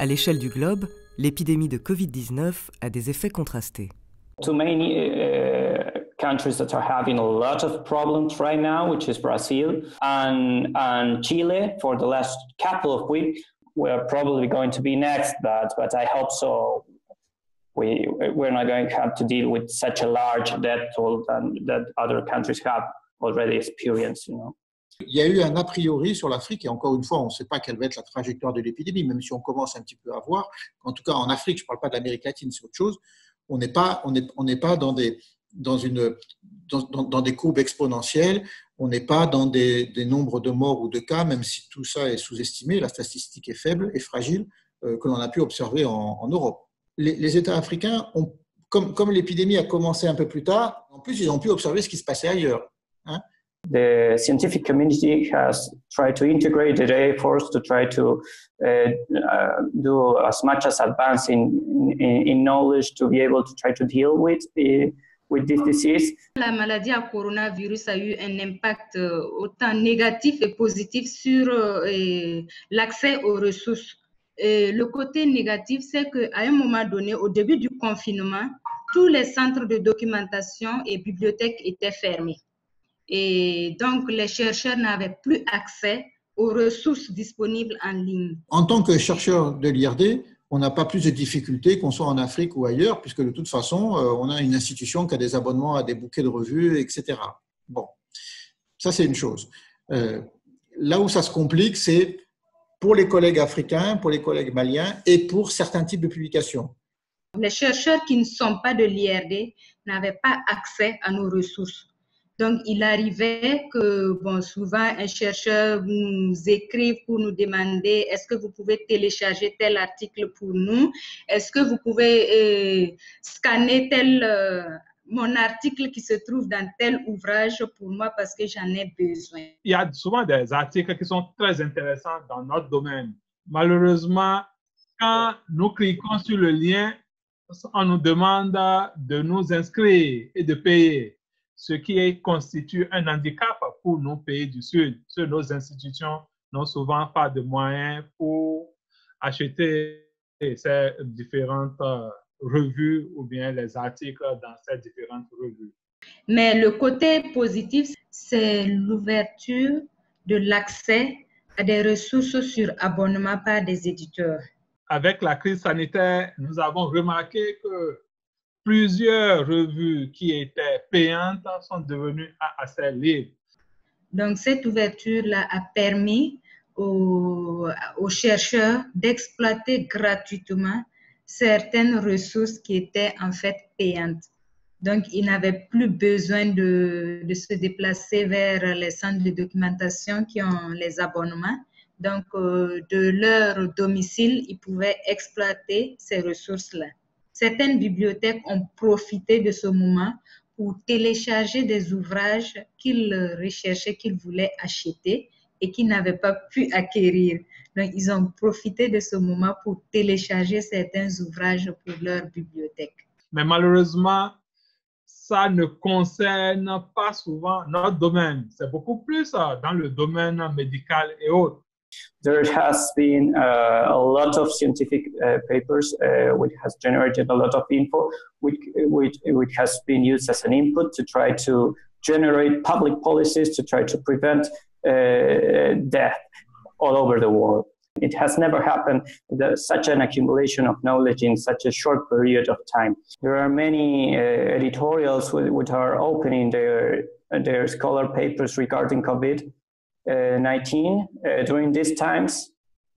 À l'échelle du globe, l'épidémie de Covid-19 a des effets contrastés. To many uh, countries that are having a lot of problems right now, which is Brazil and, and Chile for the last couple of weeks, we're probably going to be next, but, but I hope so. We, we're not going to have to deal with such a large death toll than, that other countries have already experienced, you know. Il y a eu un a priori sur l'Afrique, et encore une fois, on ne sait pas quelle va être la trajectoire de l'épidémie, même si on commence un petit peu à voir. En tout cas, en Afrique, je ne parle pas d'Amérique latine, c'est autre chose. On n'est pas, on on pas dans, des, dans, une, dans, des courbes exponentielles, on n'est pas dans des, nombres de morts ou de cas, même si tout ça est sous-estimé, la statistique est faible et fragile, euh, que l'on a pu observer en, Europe. Les, États africains, comme, comme l'épidémie a commencé un peu plus tard, en plus, ils ont pu observer ce qui se passait ailleurs. Hein the scientific community has tried to integrate the efforts to try to uh, uh, do as much as advance in, in, in, knowledge to be able to try to deal with the, with this disease. La maladie à coronavirus a eu un impact euh, autant négatif et positif sur euh, l'accès aux ressources. Et le côté négatif, c'est qu'à un moment donné, au début du confinement, tous les centres de documentation et bibliothèques étaient fermés. Et donc, les chercheurs n'avaient plus accès aux ressources disponibles en ligne. En tant que chercheur de l'IRD, on n'a pas plus de difficultés qu'on soit en Afrique ou ailleurs, puisque de toute façon, euh, on a une institution qui a des abonnements à des bouquets de revues, etc. Bon, ça c'est une chose. Euh, là où ça se complique, c'est pour les collègues africains, pour les collègues maliens et pour certains types de publications. Les chercheurs qui ne sont pas de l'IRD n'avaient pas accès à nos ressources. Donc, il arrivait que, bon, souvent, un chercheur nous écrive pour nous demander est-ce que vous pouvez télécharger tel article pour nous? Est-ce que vous pouvez euh, scanner tel, euh, mon article qui se trouve dans tel ouvrage pour moi parce que j'en ai besoin? Il y a souvent des articles qui sont très intéressants dans notre domaine. Malheureusement, quand nous cliquons sur le lien, on nous demande de nous inscrire et de payer ce qui constitue un handicap pour nos pays du Sud. nos institutions n'ont souvent pas de moyens pour acheter ces différentes euh, revues ou bien les articles dans ces différentes revues. Mais le côté positif, c'est l'ouverture de l'accès à des ressources sur abonnement par des éditeurs. Avec la crise sanitaire, nous avons remarqué que plusieurs revues qui étaient payantes sont devenues assez libres. Donc, cette ouverture-là a permis aux, chercheurs d'exploiter gratuitement certaines ressources qui étaient en fait payantes. Donc, ils n'avaient plus besoin de, de, se déplacer vers les centres de documentation qui ont les abonnements. Donc, euh, de leur domicile, ils pouvaient exploiter ces ressources-là certaines bibliothèques ont profité de ce moment pour télécharger des ouvrages qu'ils recherchaient, qu'ils voulaient acheter et qu'ils n'avaient pas pu acquérir. Donc, ils ont profité de ce moment pour télécharger certains ouvrages pour leur bibliothèque. Mais malheureusement, ça ne concerne pas souvent notre domaine. C'est beaucoup plus euh, dans le domaine médical et autres. There has been uh, a lot of scientific uh, papers uh, which has generated a lot of info, which, which, which has been used as an input to try to generate public policies to try to prevent uh, death all over the world. It has never happened, such an accumulation of knowledge in such a short period of time. There are many uh, editorials which are opening their, their scholar papers regarding COVID 19 uh, during these times.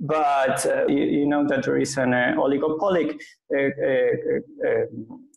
But uh, you, you, know that there is an uh, oligopolic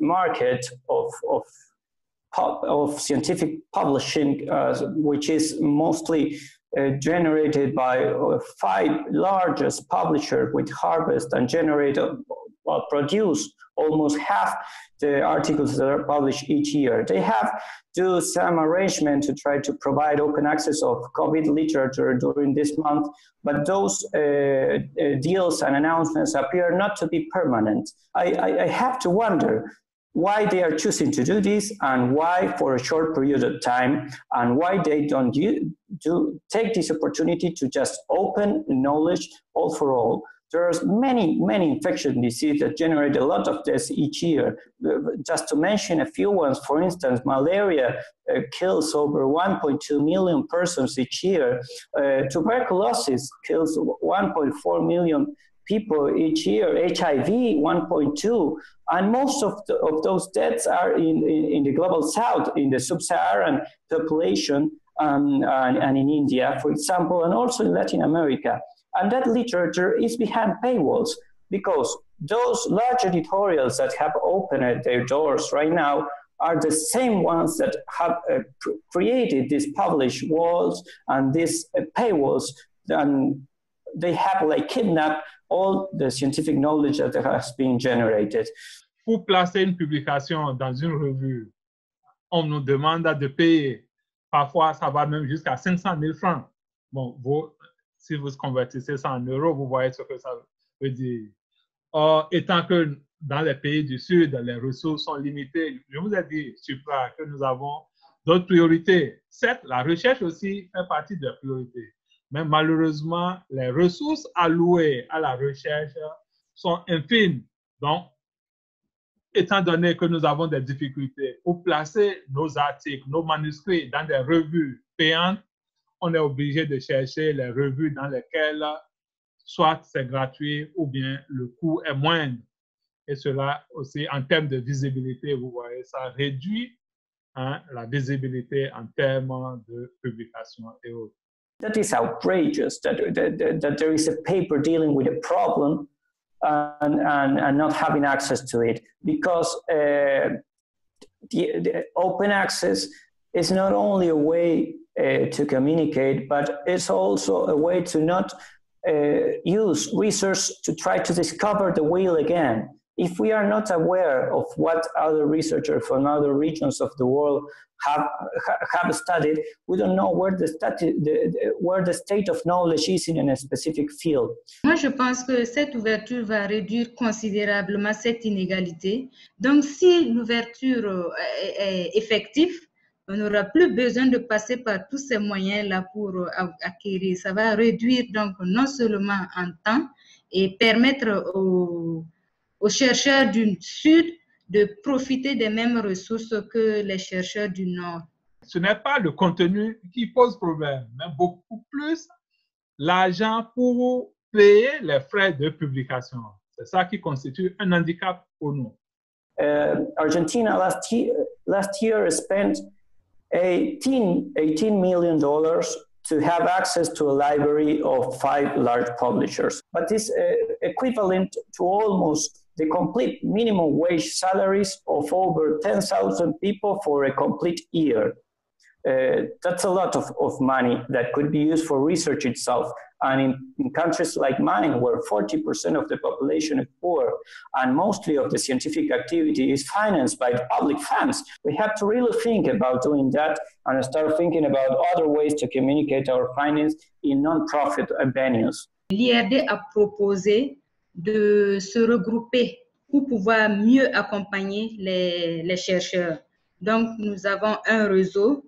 market of, of of scientific publishing, uh, which is mostly uh, generated by uh, five largest publishers with Harvest and generate, well, produce almost half the articles that are published each year. They have do some arrangement to try to provide open access of COVID literature during this month, but those uh, uh, deals and announcements appear not to be permanent. I, I, I have to wonder why they are choosing to do this and why for a short period of time and why they don't do, take this opportunity to just open knowledge all for all there's many, many infectious diseases that generate a lot of deaths each year. Just to mention a few ones, for instance, malaria uh, kills over 1.2 million persons each year. Uh, tuberculosis kills 1.4 million people each year, HIV 1.2, and most of, the, of those deaths are in, in, in, the global south, in the sub-Saharan population, um, and, and in India, for example, and also in Latin America. And that literature is behind paywalls because those large editorials that have opened their doors right now are the same ones that have uh, created these published walls and these uh, paywalls and they have like kidnapped all the scientific knowledge that has been generated. Pour placer une publication dans une revue, on nous demande de payer. Parfois, ça va même jusqu'à 500 000 francs. Bon, vous, si vous convertissez ça en euros, vous voyez ce que ça veut dire. Or, étant que dans les pays du Sud, les ressources sont limitées, je vous ai dit, Supra, que nous avons d'autres priorités. Certes, la recherche aussi fait partie des priorités, mais malheureusement, les ressources allouées à la recherche sont infimes. Donc, étant donné que nous avons des difficultés pour placer nos articles, nos manuscrits dans des revues payantes, on est obligé de chercher les revues dans lesquelles soit c'est gratuit ou bien le coût est moindre. Et cela aussi, en termes de visibilité, vous voyez, ça réduit hein, la visibilité en termes de publication et autres. That is outrageous that, that, that there is a paper dealing with a problem and, and, and not having access to it because uh, the, the open access is not only a way uh, to communicate, but it's also a way to not uh, use research to try to discover the wheel again. If we are not aware of what other researchers from other regions of the world have, have studied, we don't know where the, stati- the, the, where the state of knowledge is in a specific field. Moi, je pense que cette ouverture va réduire considérablement cette inégalité. Donc, si l'ouverture est effective, on n'aura plus besoin de passer par tous ces moyens-là pour euh, acquérir. Ça va réduire donc non seulement en temps et permettre aux, chercheurs du Sud de profiter des mêmes ressources que les chercheurs du Nord. Ce n'est pas le contenu qui pose problème, mais beaucoup plus l'argent pour payer les frais de publication. C'est ça qui constitue un handicap pour nous. Uh, Argentina last year, last year spent 18, $18 million to have access to a library of five large publishers. But this uh, equivalent to almost the complete minimum wage salaries of over 10,000 people for a complete year. Uh, that's a lot of, of money that could be used for research itself. And in, in countries like mine, where 40% of the population is poor and mostly of the scientific activity is financed by public funds, we have to really think about doing that and start thinking about other ways to communicate our findings in non-profit venues. L'IRD a proposé de se regrouper pour pouvoir mieux accompagner les, les chercheurs. Donc, nous avons un réseau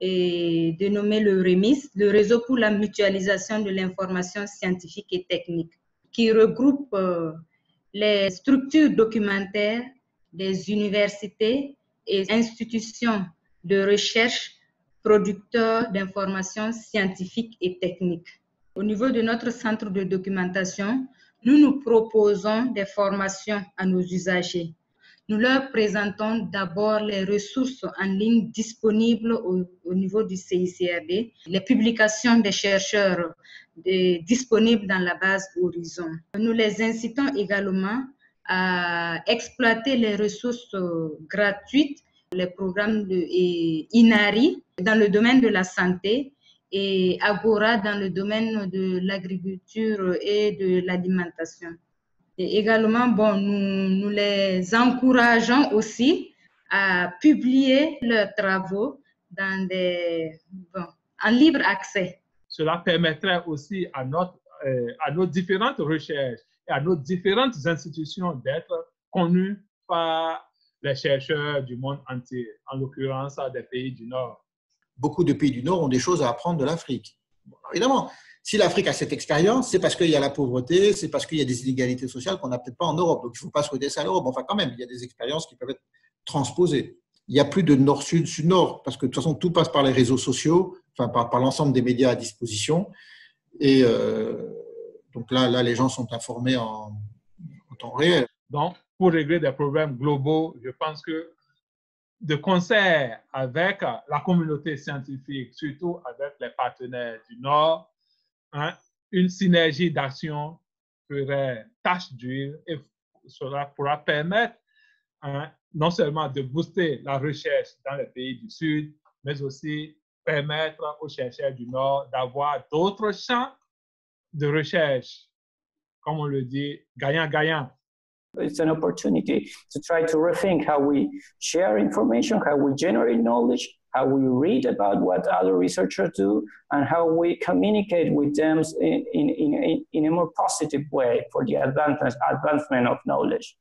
et dénommé le REMIS, le réseau pour la mutualisation de l'information scientifique et technique, qui regroupe euh, les structures documentaires des universités et institutions de recherche producteurs d'informations scientifiques et techniques. Au niveau de notre centre de documentation, nous nous proposons des formations à nos usagers nous leur présentons d'abord les ressources en ligne disponibles au, niveau du CICRD, les publications des chercheurs disponibles dans la base Horizon. Nous les incitons également à exploiter les ressources gratuites, les programmes de INARI dans le domaine de la santé et Agora dans le domaine de l'agriculture et de l'alimentation. Et également, bon, nous, nous les encourageons aussi à publier leurs travaux dans des, bon, en libre accès. Cela permettrait aussi à, notre, euh, à nos différentes recherches et à nos différentes institutions d'être connues par les chercheurs du monde entier, en l'occurrence des pays du Nord. Beaucoup de pays du Nord ont des choses à apprendre de l'Afrique. Évidemment, si l'Afrique a cette expérience, c'est parce qu'il y a la pauvreté, c'est parce qu'il y a des inégalités sociales qu'on n'a peut-être pas en Europe. Donc, il ne faut pas souhaiter ça à l'Europe. Enfin, quand même, il y a des expériences qui peuvent être transposées. Il n'y a plus de nord-sud, sud-nord, parce que de toute façon, tout passe par les réseaux sociaux, enfin, par, l'ensemble des médias à disposition. Et euh, donc là, là, les gens sont informés en, en temps réel. Donc, pour régler des problèmes globaux, je pense que de concert avec la communauté scientifique, surtout avec les partenaires du Nord, Hein, une synergie d'action ferait tâche d'huile et cela pourra permettre hein, non seulement de booster la recherche dans les pays du Sud, mais aussi permettre aux chercheurs du Nord d'avoir d'autres champs de recherche, comme on le dit, gagnant-gagnant. It's an opportunity to try to rethink how we share information, how we generate knowledge, how we read about what other researchers do, and how we communicate with them in, in, in, in a more positive way for the advancement, advancement of knowledge.